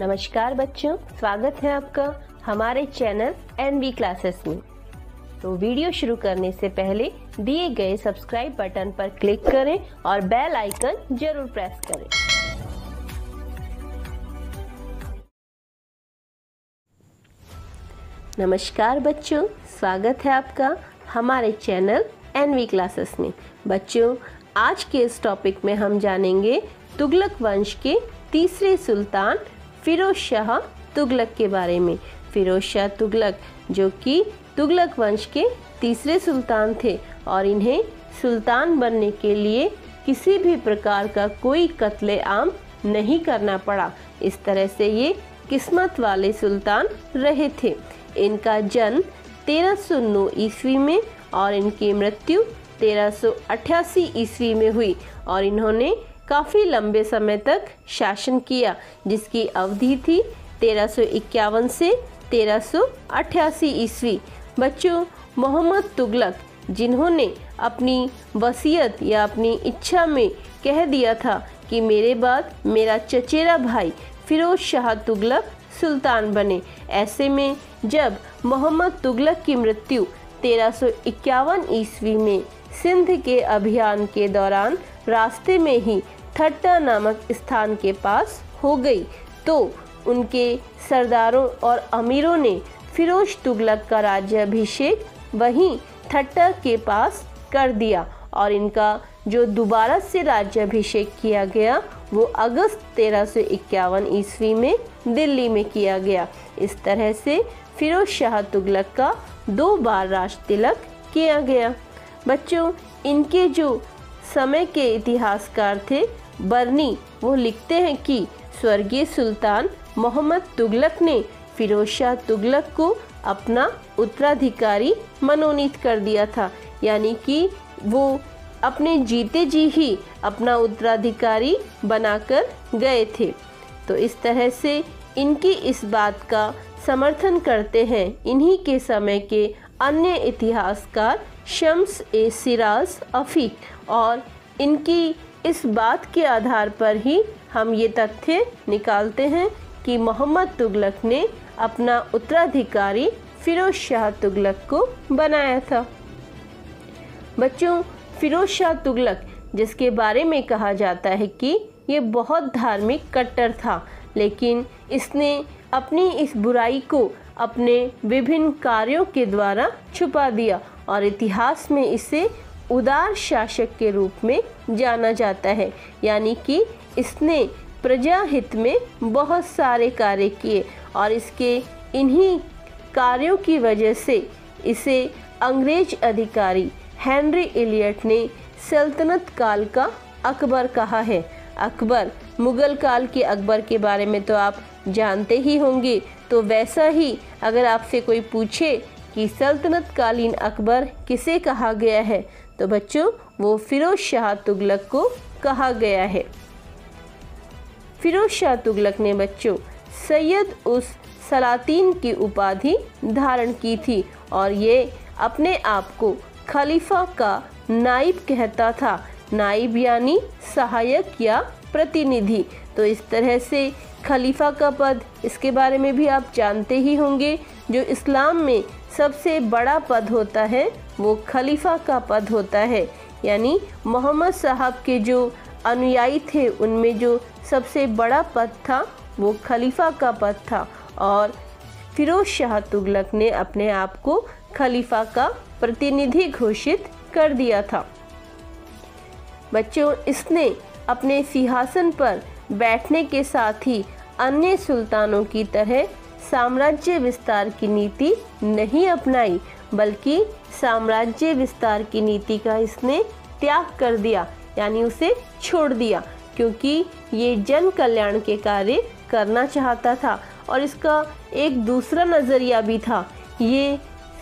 नमस्कार बच्चों, स्वागत है आपका हमारे चैनल एन बी क्लासेस में। तो वीडियो शुरू करने से पहले दिए गए सब्सक्राइब बटन पर क्लिक करें और बेल आइकन ज़रूर प्रेस करें। नमस्कार बच्चों, स्वागत है आपका हमारे चैनल एन वी क्लासेस में। बच्चों, आज के इस टॉपिक में हम जानेंगे तुगलक वंश के तीसरे सुल्तान फिरोज शाह तुगलक के बारे में। फिरोज शाह तुगलक, जो कि तुगलक वंश के तीसरे सुल्तान थे और इन्हें सुल्तान बनने के लिए किसी भी प्रकार का कोई कत्ले आम नहीं करना पड़ा। इस तरह से ये किस्मत वाले सुल्तान रहे थे। इनका जन्म 1309 ईस्वी में और इनकी मृत्यु 1388 ईस्वी में हुई और इन्होंने काफ़ी लंबे समय तक शासन किया, जिसकी अवधि थी तेरह से तेरह ईस्वी। बच्चों, मोहम्मद तुगलक, जिन्होंने अपनी वसीयत या अपनी इच्छा में कह दिया था कि मेरे बाद मेरा चचेरा भाई फिरोज शाह तुगलक सुल्तान बने। ऐसे में जब मोहम्मद तुगलक की मृत्यु तेरह ईस्वी में सिंध के अभियान के दौरान रास्ते में ही थट्टा नामक स्थान के पास हो गई। तो उनके सरदारों और अमीरों ने फिरोज तुगलक का राज्याभिषेक वहीं थट्टा के पास कर दिया और इनका जो दोबारा से राज्याभिषेक किया गया, वो अगस्त तेरह सौ इक्यावन ईस्वी में दिल्ली में किया गया। इस तरह से फिरोज शाह तुगलक का दो बार राज तिलक किया गया। बच्चों, इनके जो समय के इतिहासकार थे बर्नी, वो लिखते हैं कि स्वर्गीय सुल्तान मोहम्मद तुगलक ने फिरोज शाह तुगलक को अपना उत्तराधिकारी मनोनीत कर दिया था। यानी कि वो अपने जीते जी ही अपना उत्तराधिकारी बनाकर गए थे। तो इस तरह से इनकी इस बात का समर्थन करते हैं इन्हीं के समय के अन्य इतिहासकार शम्स ए सिराज अफीक और इनकी इस बात के आधार पर ही हम ये तथ्य निकालते हैं कि मोहम्मद तुगलक ने अपना उत्तराधिकारी फिरोज शाह तुगलक को बनाया था। बच्चों, फिरोज शाह तुगलक, जिसके बारे में कहा जाता है कि ये बहुत धार्मिक कट्टर था, लेकिन इसने अपनी इस बुराई को अपने विभिन्न कार्यों के द्वारा छुपा दिया और इतिहास में इसे उदार शासक के रूप में जाना जाता है। यानी कि इसने प्रजा हित में बहुत सारे कार्य किए और इसके इन्हीं कार्यों की वजह से इसे अंग्रेज़ अधिकारी हेनरी इलियट ने सल्तनत काल का अकबर कहा है। अकबर, मुगल काल के अकबर के बारे में तो आप जानते ही होंगे। तो वैसा ही अगर आपसे कोई पूछे कि सल्तनत कालीन अकबर किसे कहा गया है तो बच्चों, वो फिरोज शाह तुगलक को कहा गया है। फिरोज शाह तुगलक ने बच्चों, सैयद उस सलातीन की उपाधि धारण की थी और ये अपने आप को खलीफा का नाइब कहता था। नाइब यानी सहायक या प्रतिनिधि। तो इस तरह से खलीफा का पद इसके बारे में भी आप जानते ही होंगे, जो इस्लाम में सबसे बड़ा पद होता है, वो खलीफा का पद होता है। यानी मोहम्मद साहब के जो अनुयायी थे, उनमें जो सबसे बड़ा पद था, वो खलीफा का पद था। और फिरोज शाह तुगलक ने अपने आप को खलीफा का प्रतिनिधि घोषित कर दिया था। बच्चों, इसने अपने सिंहासन पर बैठने के साथ ही अन्य सुल्तानों की तरह साम्राज्य विस्तार की नीति नहीं अपनाई, बल्कि साम्राज्य विस्तार की नीति का इसने त्याग कर दिया, यानी उसे छोड़ दिया, क्योंकि ये जन कल्याण के कार्य करना चाहता था और इसका एक दूसरा नज़रिया भी था। ये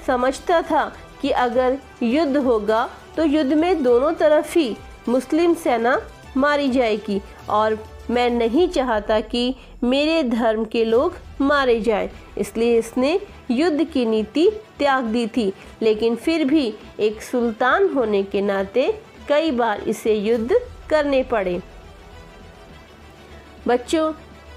समझता था कि अगर युद्ध होगा तो युद्ध में दोनों तरफ़ ही मुस्लिम सेना मारी जाएगी और मैं नहीं चाहता कि मेरे धर्म के लोग मारे जाएँ। इसलिए इसने युद्ध की नीति त्याग दी थी। लेकिन फिर भी एक सुल्तान होने के नाते कई बार इसे युद्ध करने पड़े। बच्चों,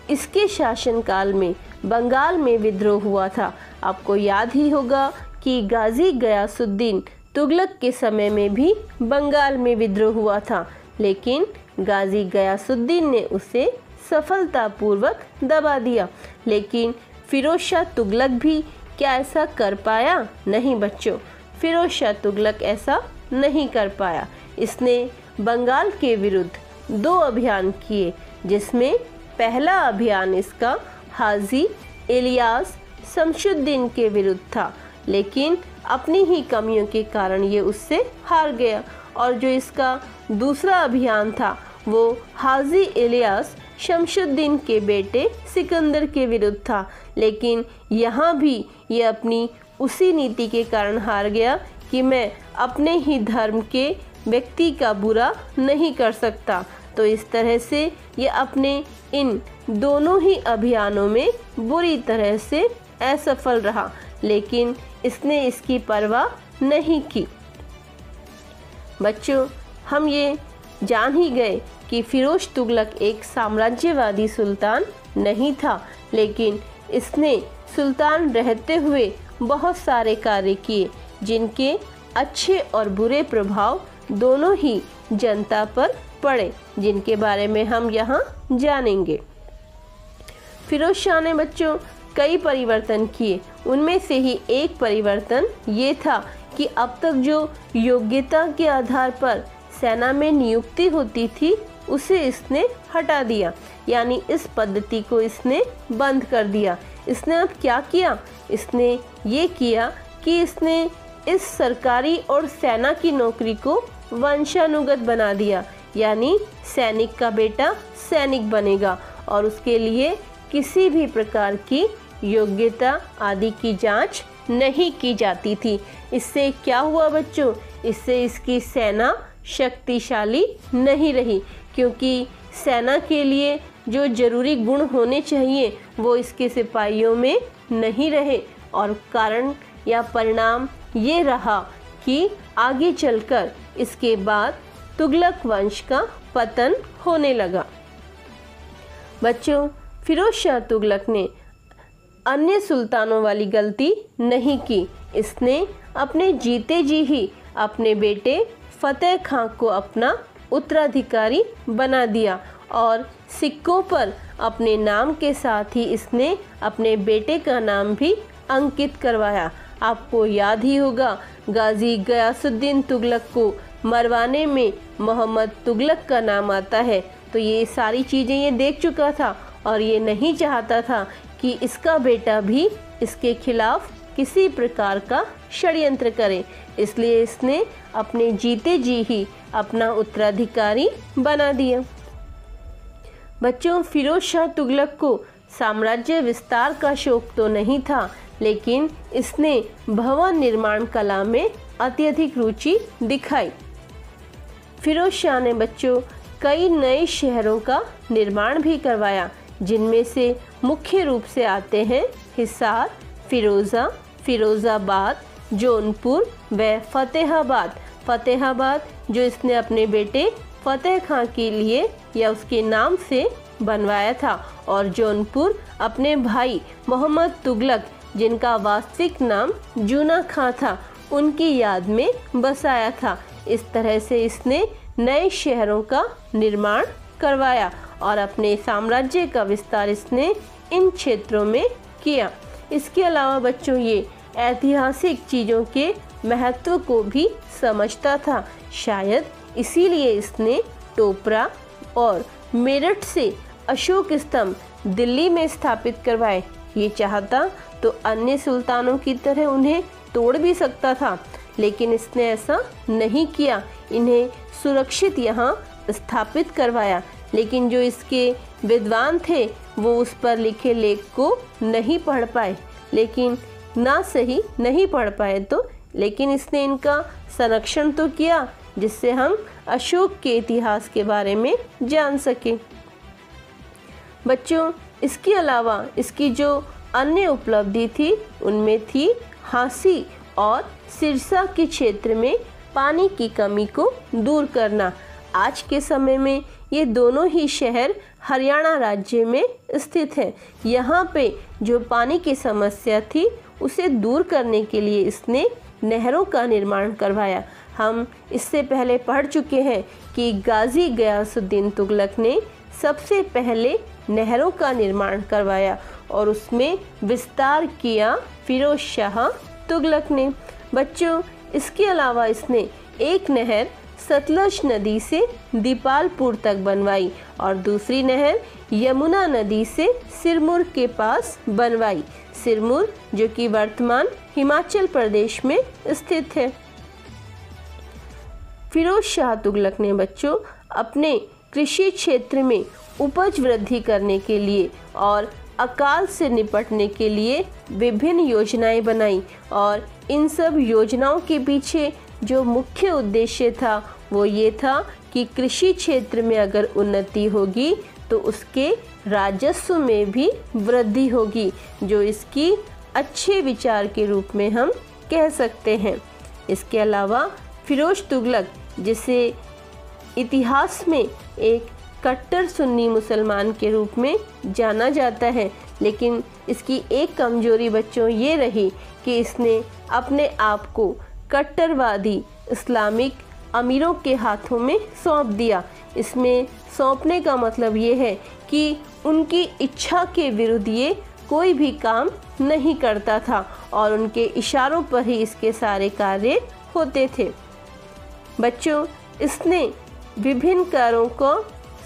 इसके शासनकाल में बंगाल में विद्रोह हुआ था। आपको याद ही होगा कि गाजी गयासुद्दीन तुगलक के समय में भी बंगाल में विद्रोह हुआ था। लेकिन गाजी गयासुद्दीन ने उसे सफलतापूर्वक दबा दिया। लेकिन फिरोज शाह तुगलक भी क्या ऐसा कर पाया? नहीं बच्चों, फिरोज शाह तुगलक ऐसा नहीं कर पाया। इसने बंगाल के विरुद्ध दो अभियान किए, जिसमें पहला अभियान इसका हाजी इलियास शमशुद्दीन के विरुद्ध था। लेकिन अपनी ही कमियों के कारण ये उससे हार गया। और जो इसका दूसरा अभियान था, वो हाजी इलियास शमशुद्दीन के बेटे सिकंदर के विरुद्ध था। लेकिन यहाँ भी ये अपनी उसी नीति के कारण हार गया कि मैं अपने ही धर्म के व्यक्ति का बुरा नहीं कर सकता। तो इस तरह से ये अपने इन दोनों ही अभियानों में बुरी तरह से असफल रहा, लेकिन इसने इसकी परवाह नहीं की। बच्चों, हम ये जान ही गए कि फिरोज तुगलक एक साम्राज्यवादी सुल्तान नहीं था, लेकिन इसने सुल्तान रहते हुए बहुत सारे कार्य किए, जिनके अच्छे और बुरे प्रभाव दोनों ही जनता पर पड़े, जिनके बारे में हम यहाँ जानेंगे। फिरोज शाह ने बच्चों कई परिवर्तन किए, उनमें से ही एक परिवर्तन ये था कि अब तक जो योग्यता के आधार पर सेना में नियुक्ति होती थी, उसे इसने हटा दिया। यानी इस पद्धति को इसने बंद कर दिया। इसने अब क्या किया? इसने ये किया कि इसने इस सरकारी और सेना की नौकरी को वंशानुगत बना दिया। यानी सैनिक का बेटा सैनिक बनेगा और उसके लिए किसी भी प्रकार की योग्यता आदि की जाँच नहीं की जाती थी। इससे क्या हुआ बच्चों? इससे इसकी सेना शक्तिशाली नहीं रही, क्योंकि सेना के लिए जो ज़रूरी गुण होने चाहिए, वो इसके सिपाहियों में नहीं रहे। और कारण या परिणाम ये रहा कि आगे चलकर इसके बाद तुगलक वंश का पतन होने लगा। बच्चों, फिरोज शाह तुगलक ने अन्य सुल्तानों वाली गलती नहीं की। इसने अपने जीते जी ही अपने बेटे फतेह खां को अपना उत्तराधिकारी बना दिया और सिक्कों पर अपने नाम के साथ ही इसने अपने बेटे का नाम भी अंकित करवाया। आपको याद ही होगा, गाजी गयासुद्दीन तुगलक को मरवाने में मोहम्मद तुगलक का नाम आता है। तो ये सारी चीज़ें ये देख चुका था और ये नहीं चाहता था कि इसका बेटा भी इसके खिलाफ किसी प्रकार का षड्यंत्र करे। इसलिए इसने अपने जीते जी ही अपना उत्तराधिकारी बना दिया। बच्चों, फिरोज शाह तुगलक को साम्राज्य विस्तार का शौक तो नहीं था, लेकिन इसने भवन निर्माण कला में अत्यधिक रुचि दिखाई। फिरोज शाह ने बच्चों, कई नए शहरों का निर्माण भी करवाया, जिनमें से मुख्य रूप से आते हैं हिसार, फिरोज़ा, फिरोज़ाबाद, जौनपुर व फतेहाबाद। फतेहाबाद, जो इसने अपने बेटे फतेह खां के लिए या उसके नाम से बनवाया था, और जौनपुर अपने भाई मोहम्मद तुगलक, जिनका वास्तविक नाम जूना खां था, उनकी याद में बसाया था। इस तरह से इसने नए शहरों का निर्माण करवाया और अपने साम्राज्य का विस्तार इसने इन क्षेत्रों में किया। इसके अलावा बच्चों, ये ऐतिहासिक चीज़ों के महत्व को भी समझता था। शायद इसीलिए इसने टोपरा और मेरठ से अशोक स्तंभ दिल्ली में स्थापित करवाए। ये चाहता तो अन्य सुल्तानों की तरह उन्हें तोड़ भी सकता था, लेकिन इसने ऐसा नहीं किया। इन्हें सुरक्षित यहाँ स्थापित करवाया। लेकिन जो इसके विद्वान थे, वो उस पर लिखे लेख को नहीं पढ़ पाए। लेकिन ना सही, नहीं पढ़ पाए तो लेकिन इसने इनका संरक्षण तो किया, जिससे हम अशोक के इतिहास के बारे में जान सकें। बच्चों, इसके अलावा इसकी जो अन्य उपलब्धि थी, उनमें थी हाँसी और सिरसा के क्षेत्र में पानी की कमी को दूर करना। आज के समय में ये दोनों ही शहर हरियाणा राज्य में स्थित है। यहाँ पे जो पानी की समस्या थी, उसे दूर करने के लिए इसने नहरों का निर्माण करवाया। हम इससे पहले पढ़ चुके हैं कि गाजी गयासुद्दीन तुगलक ने सबसे पहले नहरों का निर्माण करवाया और उसमें विस्तार किया फिरोज शाह तुगलक ने। बच्चों, इसके अलावा इसने एक नहर सतलज नदी से दीपालपुर तक बनवाई और दूसरी नहर यमुना नदी से सिरमुर के पास बनवाई। सिरमुर, जो कि वर्तमान हिमाचल प्रदेश में स्थित है। फिरोज शाह तुगलक ने बच्चों अपने कृषि क्षेत्र में उपज वृद्धि करने के लिए और अकाल से निपटने के लिए विभिन्न योजनाएँ बनाई और इन सब योजनाओं के पीछे जो मुख्य उद्देश्य था वो ये था कि कृषि क्षेत्र में अगर उन्नति होगी तो उसके राजस्व में भी वृद्धि होगी, जो इसकी अच्छे विचार के रूप में हम कह सकते हैं। इसके अलावा फिरोज तुगलक, जिसे इतिहास में एक कट्टर सुन्नी मुसलमान के रूप में जाना जाता है, लेकिन इसकी एक कमज़ोरी बच्चों ये रही कि इसने अपने आप को कट्टरवादी, इस्लामिक अमीरों के हाथों में सौंप दिया। इसमें सौंपने का मतलब ये है कि उनकी इच्छा के विरुद्ध ये कोई भी काम नहीं करता था और उनके इशारों पर ही इसके सारे कार्य होते थे। बच्चों, इसने विभिन्न कारों को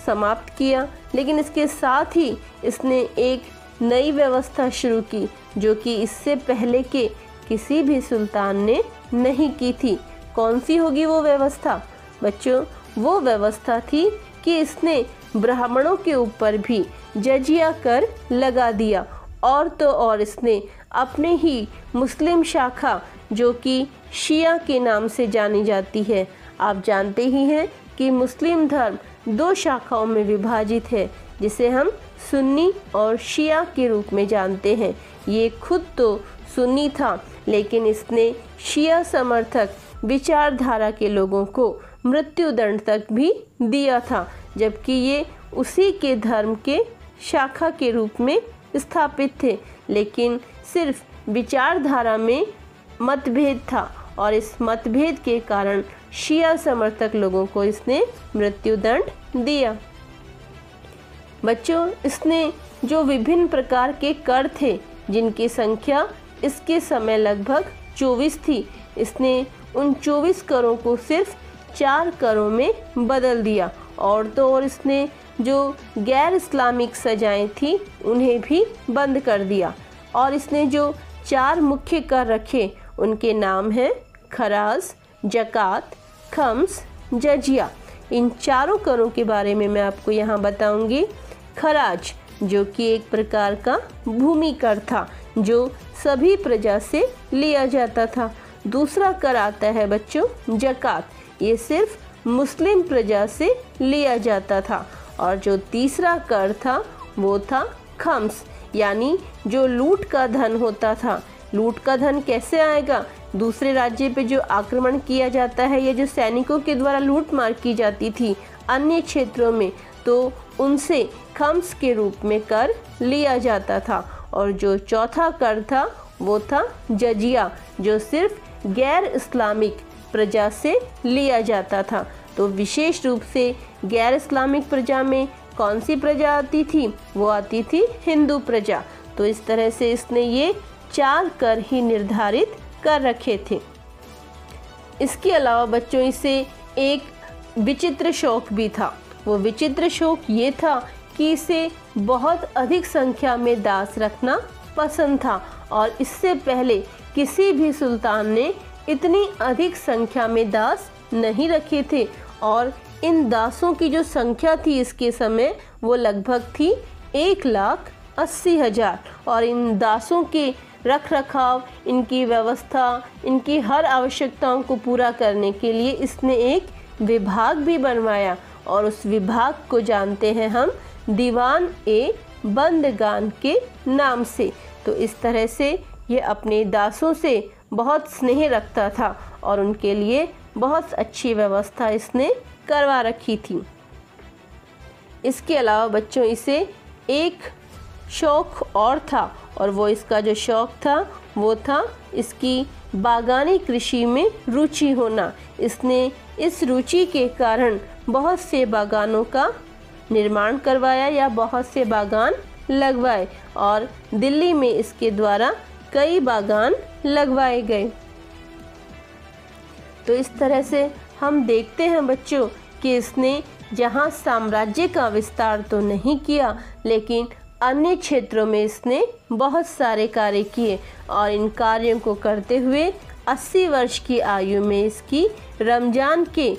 समाप्त किया, लेकिन इसके साथ ही इसने एक नई व्यवस्था शुरू की, जो कि इससे पहले के किसी भी सुल्तान ने नहीं की थी। कौन सी होगी वो व्यवस्था? बच्चों, वो व्यवस्था थी कि इसने ब्राह्मणों के ऊपर भी जजिया कर लगा दिया और तो और इसने अपने ही मुस्लिम शाखा, जो कि शिया के नाम से जानी जाती है। आप जानते ही हैं कि मुस्लिम धर्म दो शाखाओं में विभाजित है, जिसे हम सुन्नी और शिया के रूप में जानते हैं। ये खुद तो सुन्नी था, लेकिन इसने शिया समर्थक विचारधारा के लोगों को मृत्यु दंड तक भी दिया था, जबकि ये उसी के धर्म के शाखा के रूप में स्थापित थे। लेकिन सिर्फ़ विचारधारा में मतभेद था और इस मतभेद के कारण शिया समर्थक लोगों को इसने मृत्यु दंड दिया। बच्चों, इसने जो विभिन्न प्रकार के कर थे, जिनकी संख्या इसके समय लगभग 24 थी, इसने उन 24 करों को सिर्फ़ चार करों में बदल दिया। और तो और इसने जो गैर इस्लामिक सजाएँ थी, उन्हें भी बंद कर दिया। और इसने जो चार मुख्य कर रखे, उनके नाम हैं खराज, जक़ात, खम्स, जजिया। इन चारों करों के बारे में मैं आपको यहाँ बताऊँगी। खराज, जो कि एक प्रकार का भूमि कर था, जो सभी प्रजा से लिया जाता था। दूसरा कर आता है बच्चों, जक़ात। ये सिर्फ़ मुस्लिम प्रजा से लिया जाता था। और जो तीसरा कर था, वो था खम्स, यानी जो लूट का धन होता था। लूट का धन कैसे आएगा? दूसरे राज्य पे जो आक्रमण किया जाता है या जो सैनिकों के द्वारा लूट मार की जाती थी अन्य क्षेत्रों में तो उनसे खम्स के रूप में कर लिया जाता था। और जो चौथा कर था, वो था जजिया, जो सिर्फ़ गैर इस्लामिक प्रजा से लिया जाता था। तो विशेष रूप से गैर इस्लामिक प्रजा में कौन सी प्रजा आती थी? वो आती थी हिंदू प्रजा। तो इस तरह से इसने ये चार कर ही निर्धारित कर रखे थे। इसके अलावा बच्चों, इसे एक विचित्र शौक भी था। वो विचित्र शौक ये था कि इसे बहुत अधिक संख्या में दास रखना पसंद था और इससे पहले किसी भी सुल्तान ने इतनी अधिक संख्या में दास नहीं रखे थे और इन दासों की जो संख्या थी इसके समय वो लगभग थी एक लाख अस्सी हज़ार। और इन दासों के रख रखाव इनकी व्यवस्था, इनकी हर आवश्यकताओं को पूरा करने के लिए इसने एक विभाग भी बनवाया। और उस विभाग को जानते हैं हम दीवान ए बंदगान के नाम से। तो इस तरह से ये अपने दासों से बहुत स्नेह रखता था और उनके लिए बहुत अच्छी व्यवस्था इसने करवा रखी थी। इसके अलावा बच्चों, इसे एक शौक और था और वो इसका जो शौक था, वो था इसकी बागानी कृषि में रुचि होना। इसने इस रुचि के कारण बहुत से बागानों का निर्माण करवाया या बहुत से बागान लगवाए और दिल्ली में इसके द्वारा कई बागान लगवाए गए। तो इस तरह से हम देखते हैं बच्चों कि इसने जहाँ साम्राज्य का विस्तार तो नहीं किया, लेकिन अन्य क्षेत्रों में इसने बहुत सारे कार्य किए और इन कार्यों को करते हुए 80 वर्ष की आयु में इसकी रमज़ान के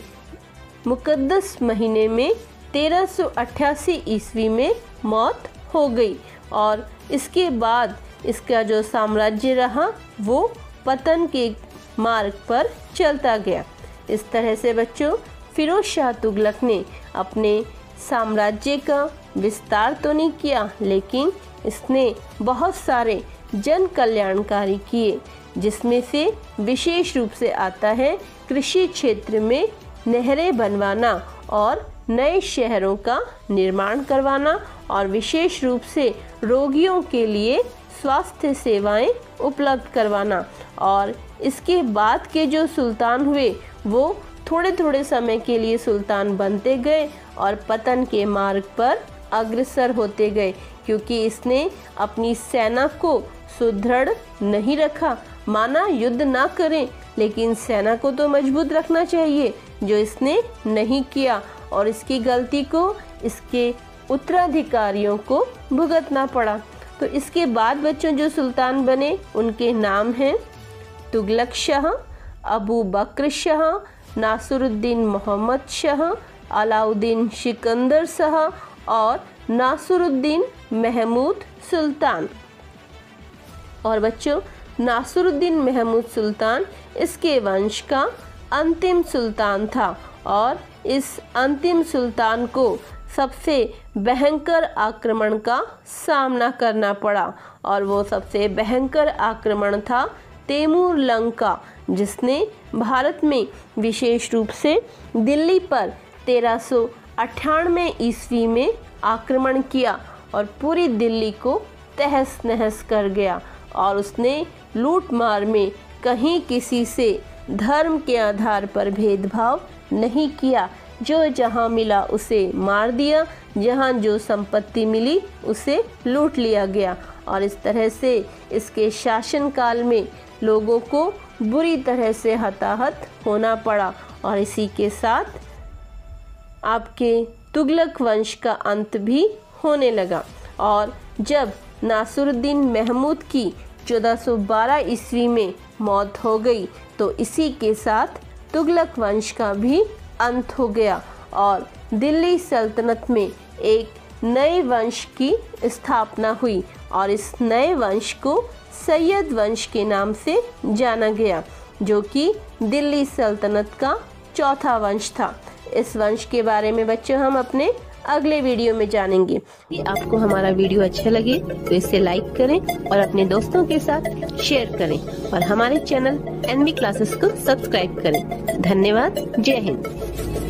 मुकद्दस महीने में 1388 ईस्वी में मौत हो गई और इसके बाद इसका जो साम्राज्य रहा, वो पतन के मार्ग पर चलता गया। इस तरह से बच्चों फिरोज शाह तुगलक ने अपने साम्राज्य का विस्तार तो नहीं किया, लेकिन इसने बहुत सारे जन कल्याणकारी किए, जिसमें से विशेष रूप से आता है कृषि क्षेत्र में नहरें बनवाना और नए शहरों का निर्माण करवाना और विशेष रूप से रोगियों के लिए स्वास्थ्य सेवाएँ उपलब्ध करवाना और इसके बाद के जो सुल्तान हुए, वो थोड़े थोड़े समय के लिए सुल्तान बनते गए और पतन के मार्ग पर अग्रसर होते गए, क्योंकि इसने अपनी सेना को सुदृढ़ नहीं रखा। माना युद्ध ना करें, लेकिन सेना को तो मज़बूत रखना चाहिए, जो इसने नहीं किया और इसकी गलती को इसके उत्तराधिकारियों को भुगतना पड़ा। तो इसके बाद बच्चों, जो सुल्तान बने, उनके नाम हैं तुगलक शाह, अबू बकर शाह, नासरुद्दीन मोहम्मद शाह, अलाउद्दीन सिकंदर शाह और नासरुद्दीन महमूद सुल्तान। और बच्चों, नासरुद्दीन महमूद सुल्तान इसके वंश का अंतिम सुल्तान था और इस अंतिम सुल्तान को सबसे भयंकर आक्रमण का सामना करना पड़ा और वो सबसे भयंकर आक्रमण था तेमूर लंका जिसने भारत में विशेष रूप से दिल्ली पर तेरह सौ अट्ठानवे ईस्वी में आक्रमण किया और पूरी दिल्ली को तहस नहस कर गया और उसने लूट मार में कहीं किसी से धर्म के आधार पर भेदभाव नहीं किया। जो जहाँ मिला उसे मार दिया, जहाँ जो संपत्ति मिली उसे लूट लिया गया। और इस तरह से इसके शासनकाल में लोगों को बुरी तरह से हताहत होना पड़ा। और इसी के साथ आपके तुगलक वंश का अंत भी होने लगा। और जब नासुरुद्दीन महमूद की 1412 ईस्वी में मौत हो गई तो इसी के साथ तुगलक वंश का भी अंत हो गया और दिल्ली सल्तनत में एक नए वंश की स्थापना हुई और इस नए वंश को सैयद वंश के नाम से जाना गया, जो कि दिल्ली सल्तनत का चौथा वंश था। इस वंश के बारे में बच्चों, हम अपने अगले वीडियो में जानेंगे। यदि आपको हमारा वीडियो अच्छा लगे तो इसे लाइक करें और अपने दोस्तों के साथ शेयर करें और हमारे चैनल एनवी क्लासेस को सब्सक्राइब करें। धन्यवाद। जय हिंद।